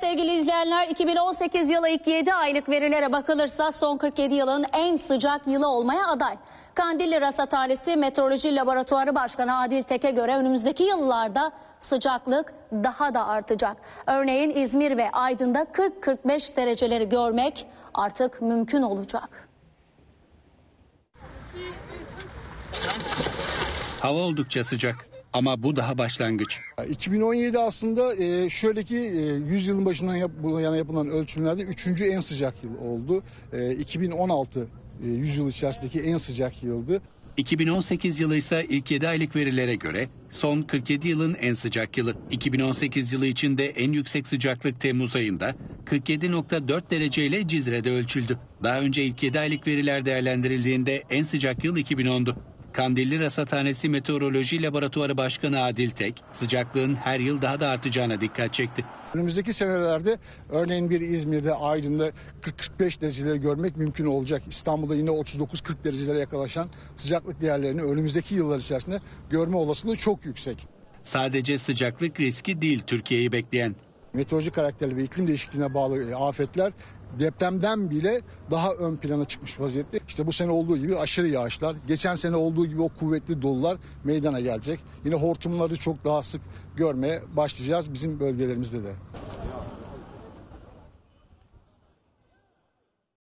sevgili izleyenler 2018 yılı ilk 7 aylık verilere bakılırsa son 47 yılın en sıcak yılı olmaya aday. Kandilli Rasathanesi Meteoroloji Laboratuvarı Başkanı Adil Tek'e göre önümüzdeki yıllarda sıcaklık daha da artacak. Örneğin İzmir ve Aydın'da 40-45 dereceleri görmek artık mümkün olacak. Hava oldukça sıcak ama bu daha başlangıç. 2017 aslında e, şöyle ki e, 100 yılın başından yana yapılan ölçümlerde 3. en sıcak yıl oldu. E, 2016 e, 100 yıl içerisindeki en sıcak yıldı. 2018 yılı ise ilk 7 aylık verilere göre son 47 yılın en sıcak yılı. 2018 yılı içinde en yüksek sıcaklık Temmuz ayında 47.4 dereceyle Cizre'de ölçüldü. Daha önce ilk 7 aylık veriler değerlendirildiğinde en sıcak yıl 2010'du. Kandilli Rasathanesi Meteoroloji Laboratuvarı Başkanı Adil Tek, sıcaklığın her yıl daha da artacağına dikkat çekti. Önümüzdeki senelerde örneğin bir İzmir'de, Aydın'da 40-45 dereceleri görmek mümkün olacak. İstanbul'da yine 39-40 derecelere yakalaşan sıcaklık değerlerini önümüzdeki yıllar içerisinde görme olasılığı çok yüksek. Sadece sıcaklık riski değil Türkiye'yi bekleyen. Meteoroloji karakterli ve iklim değişikliğine bağlı e, afetler depremden bile daha ön plana çıkmış vaziyette. İşte bu sene olduğu gibi aşırı yağışlar, geçen sene olduğu gibi o kuvvetli dolular meydana gelecek. Yine hortumları çok daha sık görmeye başlayacağız bizim bölgelerimizde de.